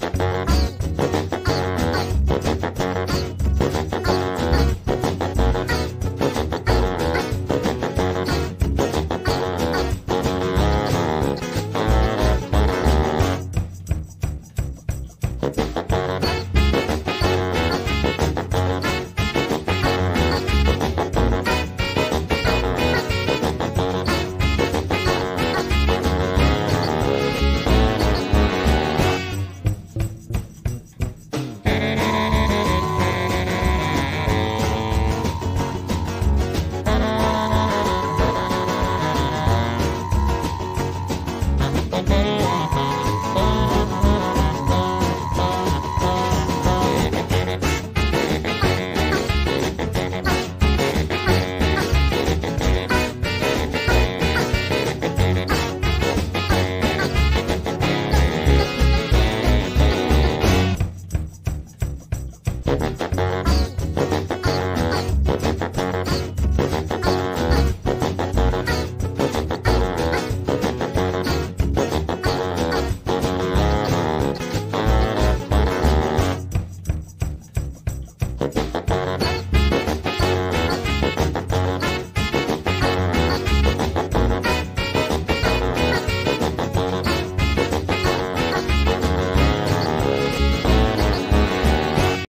Bye.